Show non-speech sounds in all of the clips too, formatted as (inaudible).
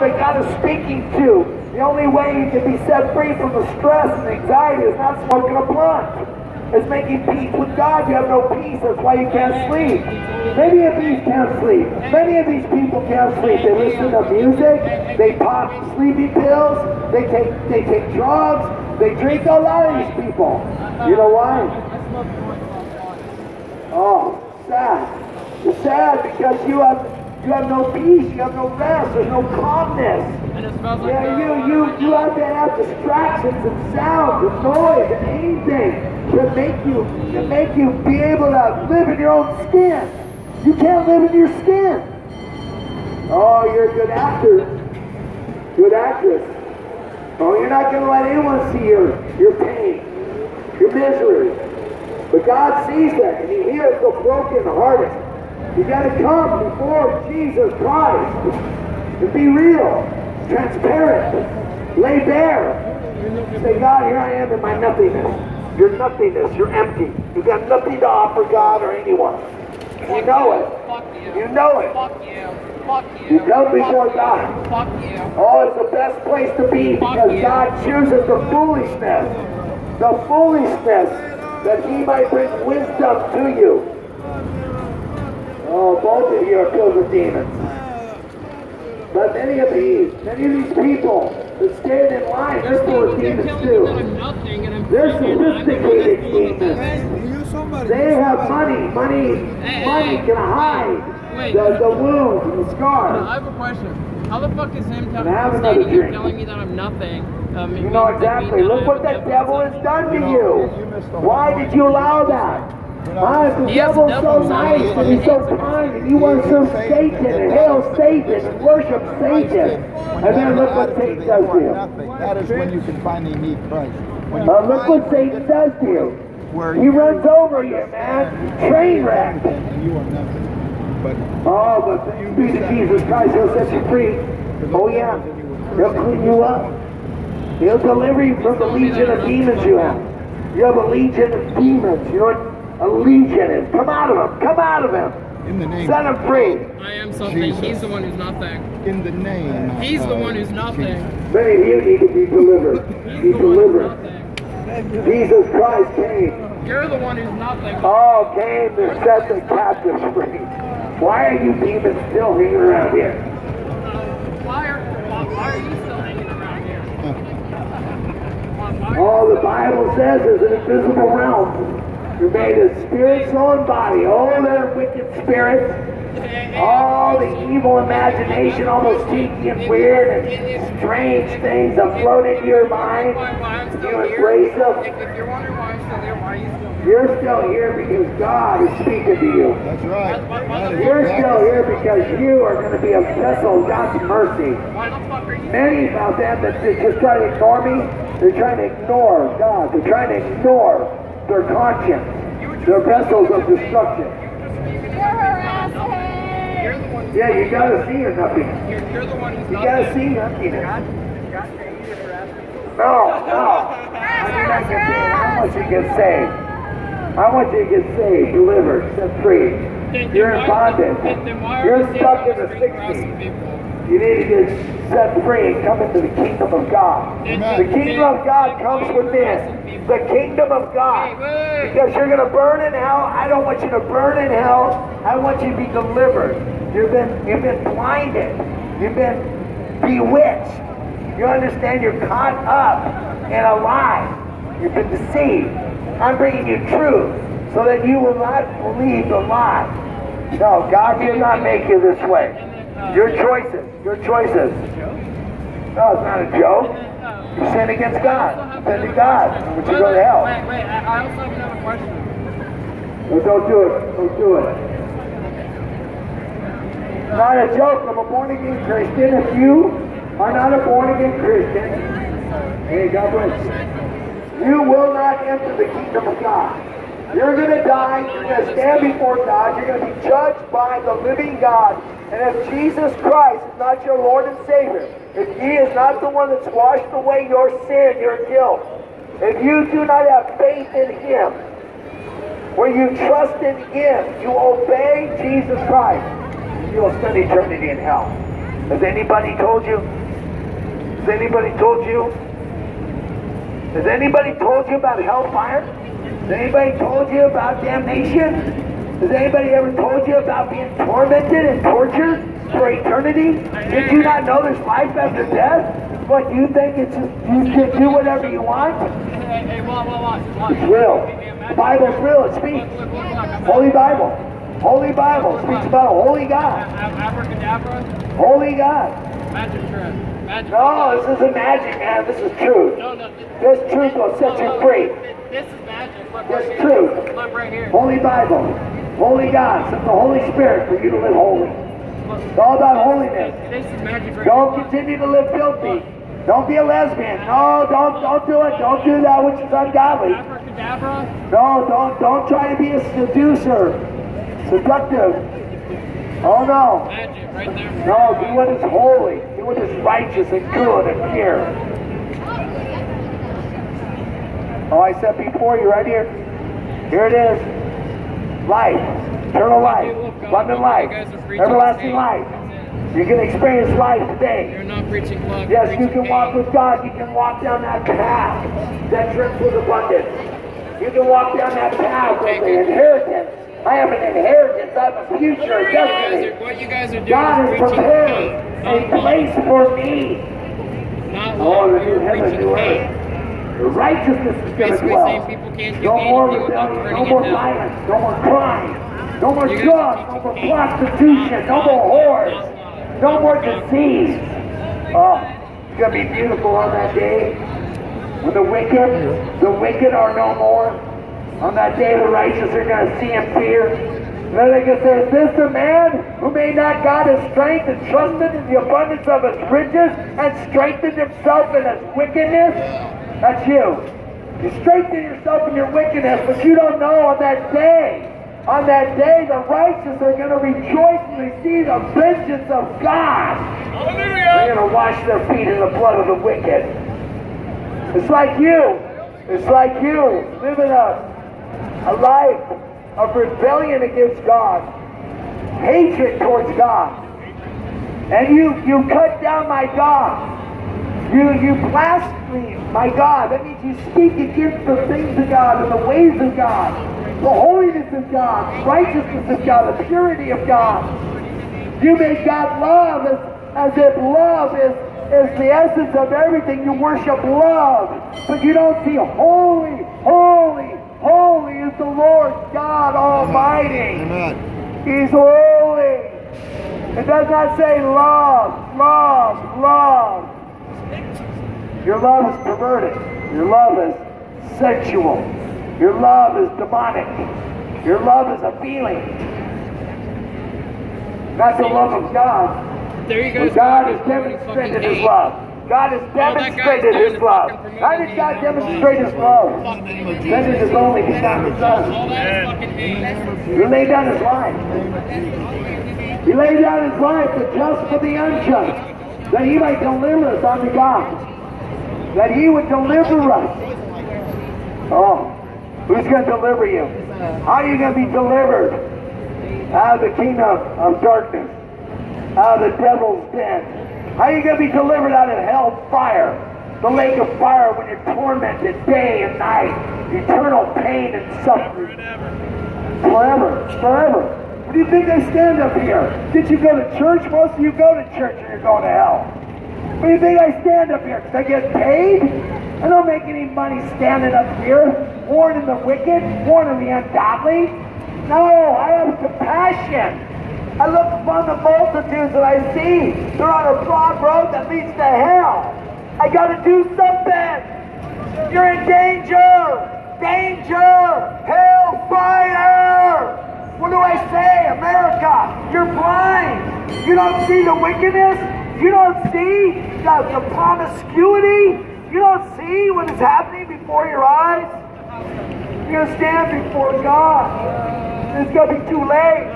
that God is speaking to. The only way you can be set free from the stress and anxiety is not smoking a blunt. It's making peace with God. You have no peace. That's why you can't sleep. Many of these can't sleep. Many of these people can't sleep. They listen to music. They pop sleeping pills. They take they take drugs. They drink. A lot of these people. You know why? Oh, sad. It's sad because you have you have no peace, you have no rest, there's no calmness. And it smells like Yeah, you you you have to have distractions and sounds and noise and anything to make you to make you be able to live in your own skin. You can't live in your skin. Oh, you're a good actor, good actress. Oh, you're not going to let anyone see your your pain, your misery. But God sees that, and He hears the broken hearted. You got to come before Jesus Christ and be real, transparent, lay bare. Say, God, here I am in my nothingness. Your nothingness, you're empty. You got nothing to offer God or anyone. You know it. You. Know it. You. Fuck you. You come before God. Fuck you. Oh, it's the best place to be because. God chooses the foolishness, the foolishness that He might bring wisdom to you. Oh, both of you are filled with demons. But many of these, many of these people that stand in line, they're full of demons telling me that I'm too. nothing and I'm They're sophisticated demons. nothing. You somebody. They have money. Money, money can hide the, the wounds and the scars. I have a question. How the fuck is him tell- And have another here telling me that I'm nothing? Um, You know exactly. Look what that devil has done to you. Why did you allow that? Why is the He devil so nice inside. and he's so kind and you want to serve Satan and hail Satan and worship Satan? And then look what Satan does to you. Nothing. That is when you can finally meet Christ. Uh, look what Satan does to you. where He runs over you, man. Train wreck. you are nothing. But Oh, but thanks be to Jesus Christ, He'll set you free. Oh yeah, He'll clean you up. He'll deliver you from the legion of demons you have. You have a legion of demons. You know what a legion is? Come out of him. Come out of him. in the name, Set him free. I am something. Jesus. He's the one who's nothing. in the name. He's the one who's nothing. Jesus. Many of you need to be delivered. He's Be the one who's delivered. Jesus Christ came. You're the one who's nothing. Oh, came to set the captives free. Why are you demons still hanging around here? Uh, why are, why, why are you still hanging around here? (laughs) Why, why All the Bible says is an invisible realm. You're made of spirit, soul, and body. All that wicked spirits, all the evil imagination, all those cheeky and weird and strange things that float into your mind. why, why I'm still You embrace them. You're wondering why I'm still here, why are you still here? You're still here because God is speaking to you. That's right. You're still here because you are going to be a vessel of God's mercy. Why the fuck are you? Many of them that just just try to ignore me, they're trying to ignore God. They're trying to ignore their conscience. They're vessels of destruction. Yeah, you gotta see your nothingness. You gotta see nothingness. No, no. I mean, I want you to get saved. I want you to get saved, delivered, set free. You're in bondage. You're stuck in the drinking 60s. You need to get set free and come into the kingdom of God. Amen. The kingdom of God comes within. The kingdom of God. Wait, wait. Because you're going to burn in hell. I don't want you to burn in hell. I want you to be delivered. You've been, you've been blinded. You've been bewitched. You understand you're caught up in a lie. You've been deceived. I'm bringing you truth so that you will not believe the lie. No, God did not make you this way. Your choices. Your choices. No, it's not a joke. You sin against God. You sin to God. Would you go to hell? Wait, wait, I, also have another question. No, don't do it. Don't do it. Not a joke. I'm a born again Christian. If you are not a born again Christian, hey, God bless you. You will not enter the kingdom of God. You're going to die. You're going to stand before God. You're going to be judged by the living God. And if Jesus Christ is not your Lord and Savior, if He is not the one that's washed away your sin, your guilt, if you do not have faith in Him, where you trust in Him, you obey Jesus Christ, you will spend eternity in hell. Has anybody told you? Has anybody told you? Has anybody told you about hellfire? Has anybody told you about damnation? Has anybody ever told you about being tormented and tortured for eternity? Did you not know there's life after death? What, you think it's just, you can do whatever you want? Hey, hey, watch, watch, watch. It's real. The Bible's real. It speaks. Holy Bible. Holy Bible speaks about a holy God. Abracadabra, Holy God. magic trick. Magic No, this isn't magic, man. This is truth. No, no. This truth will set you free. This is magic. Look This right truth. Look right here. Holy Bible. Holy God. Sent the Holy Spirit for you to live holy. It's all about holiness. Don't continue to live filthy. Don't be a lesbian. No, don't don't do it. Don't do that which is ungodly. No, don't don't try to be a seducer. Seductive. Oh no. No, do what is holy. Do what is righteous and good and pure. Oh, I said before you right here. Here it is. Life. Eternal life. Abundant life. Everlasting life. You can experience life today. You're not preaching love. Yes, you're can walk with God. You can walk down that path that drips with abundance. You can walk down that path with the inheritance. I have an inheritance. I have a future, What you destiny. are, what you guys are doing God is has preaching prepared a place for me. Not Oh, the new heaven, preaching new earth. Righteousness is going to dwell. saying people can't do No more rebellion, no more violence, no more crime, no more drugs, no more prostitution, no more whores, no more disease. Oh, it's going to be beautiful on that day when the wicked, the wicked are no more. On that day, the righteous are going to see and fear. Then they can say, Is this the man who made not God his strength and trusted in the abundance of his riches and strengthened himself in his wickedness? That's you. You strengthen yourself in your wickedness, but you don't know on that day. On that day, the righteous are going to rejoice and receive the vengeance of God. Hallelujah. They're going to wash their feet in the blood of the wicked. It's like you. It's like you living a, a life of rebellion against God, hatred towards God. And you, you cut down my God. You, you blaspheme my God. That means you speak against the things of God and the ways of God, the holiness of God, righteousness of God, the purity of God. You make God love as, as if love is, is the essence of everything. You worship love, but you don't see holy, holy, holy is the Lord God Almighty. Amen. He's holy. It does not say love, love, love. Your love is perverted. Your love is sensual. Your love is demonic. Your love is a feeling. Not the love of God. There you go. God has demonstrated his love. God has All that guy's demonstrated his love. How did God demonstrate his love? Sending his only begotten Son. that is fucking hate. He laid down his life. He laid down his life, the just for the unjust, that he might deliver us unto God. That he would deliver us. Oh, who's going to deliver you? How are you going to be delivered out of the kingdom of darkness? Out of the devil's den? How are you going to be delivered out of hell fire? The lake of fire when you're tormented day and night. Eternal pain and suffering. Forever, forever. What do you think I stand up here? Did you go to church? Most of you go to church and you're going to hell. What do you think I stand up here? Because I get paid? I don't make any money standing up here, warning the wicked, warning the ungodly. No, I have compassion. I look upon the multitudes and I see they're on a broad road that leads to hell. I got to do something. You're in danger. Danger. Hellfire. What do I say? America, you're blind. You don't see the wickedness. You don't see the, the promiscuity. You don't see what is happening before your eyes. You're going to stand before God. It's going to be too late.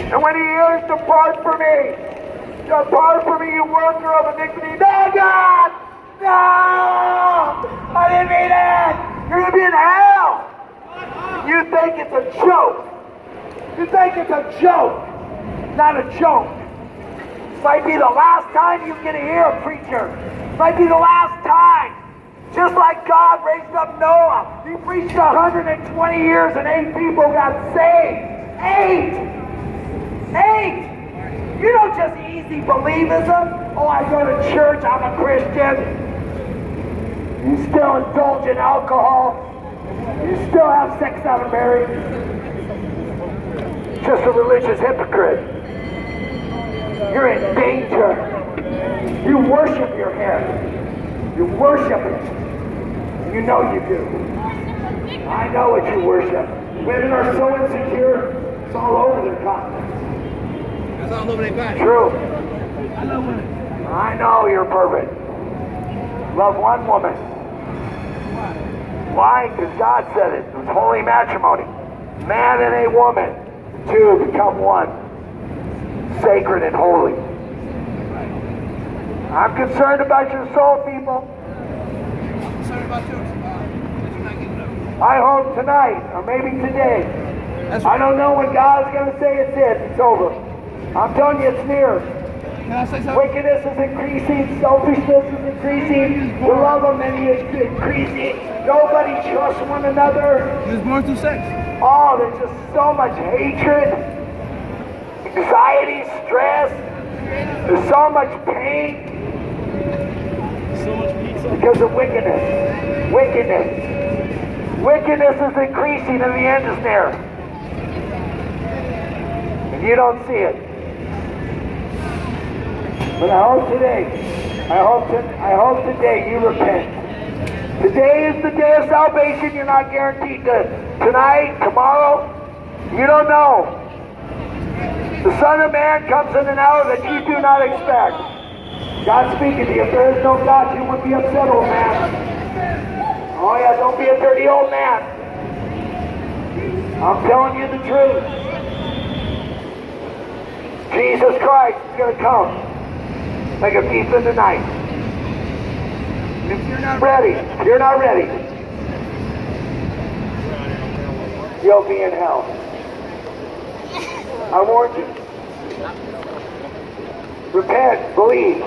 And when he hears, depart from me. Depart from me, you worker of iniquity. No, God! No! I didn't mean it! You're going to be in hell! You think it's a joke. You think it's a joke. Not a joke. Might be the last time you get to hear a preacher. Might be the last time. Just like God raised up Noah. He preached 120 years and eight people got saved. Eight! Eight! You don't just easy believism. Oh, I go to church, I'm a Christian. You still indulge in alcohol. You still have sex out of marriage. Just a religious hypocrite. You're in danger. You worship your hair. You worship it. You know you do. I know what you worship. Women are so insecure, it's all over their continent. That's all over their body. True. I love women. I know you're perfect. Love one woman. Why? Because God said it. It was holy matrimony. Man and a woman, two become one. Sacred and holy. I'm concerned about your soul, people. I'm sorry about yours. Uh, that you're not getting up. I hope tonight, or maybe today. I don't know when God's going to say it's it. It's over. I'm telling you, it's near. Can I say something? Wickedness is increasing, selfishness is increasing, the love of many is increasing. Nobody trusts one another. He was born through sex. Oh, there's just so much hatred, anxiety, stress. There's so much pain because of wickedness. Wickedness. Wickedness is increasing and the end is near. And you don't see it. But I hope today, I hope to, I hope today you repent. Today is the day of salvation. You're not guaranteed to tonight, tomorrow. You don't know. The Son of Man comes in an hour that you do not expect. God's speaking to you. If there is no God, you would be upset, old man. Oh yeah, don't be a dirty old man. I'm telling you the truth. Jesus Christ is going to come like a thief in the night. You're not Ready. You're not ready, you'll be in hell. I warned you. Repent, believe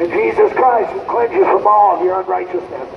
in Jesus Christ who cleanses you from all of your unrighteousness.